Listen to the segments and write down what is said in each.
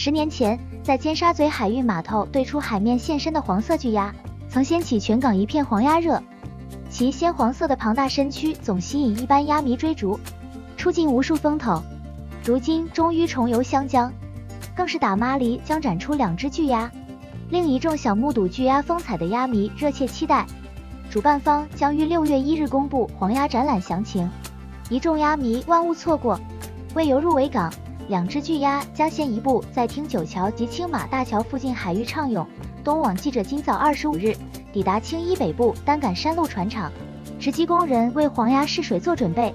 十年前，在尖沙咀海运码头对出海面现身的黄色巨鸭，曾掀起全港一片黄鸭热。其鲜黄色的庞大身躯总吸引一般鸭迷追逐，出尽无数风头。如今终于重游湘江，更是打妈里将展出两只巨鸭，令一众想目睹巨鸭风采的鸭迷热切期待。主办方将于六月一日公布黄鸭展览详情，一众鸭迷万勿错过。为游入维港，两只巨鸭将先一步在汀九桥及青马大桥附近海域畅泳。东网记者今早二十五日。抵达青衣北部单杆山路船厂，直机工人为黄鸭试水做准备。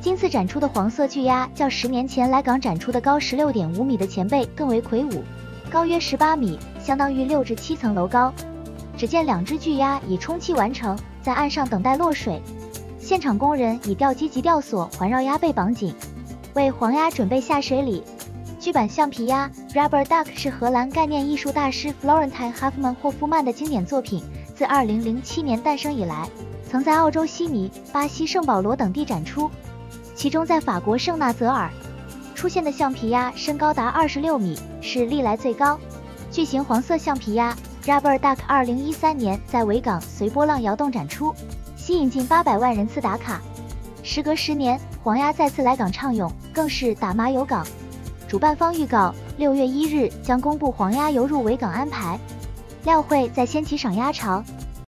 今次展出的黄色巨鸭较十年前来港展出的高十六点五米的前辈更为魁梧，高约十八米，相当于六至七层楼高。只见两只巨鸭已充气完成，在岸上等待落水。现场工人以吊机及吊索环绕鸭背绑紧，为黄鸭准备下水礼。巨版橡皮鸭 Rubber Duck 是荷兰概念艺术大师 Florentine Huffman 霍夫曼的经典作品。自2007年诞生以来，曾在澳洲悉尼、巴西圣保罗等地展出，其中在法国圣纳泽尔出现的橡皮鸭身高达26米，是历来最高。巨型黄色橡皮鸭 Rubber Duck 2013年在维港随波浪摇动展出，吸引近800万人次打卡。时隔十年，黄鸭再次来港畅泳，更是打马游港。主办方预告，六月一日将公布黄鸭游入维港安排。料会在掀起赏鸭潮，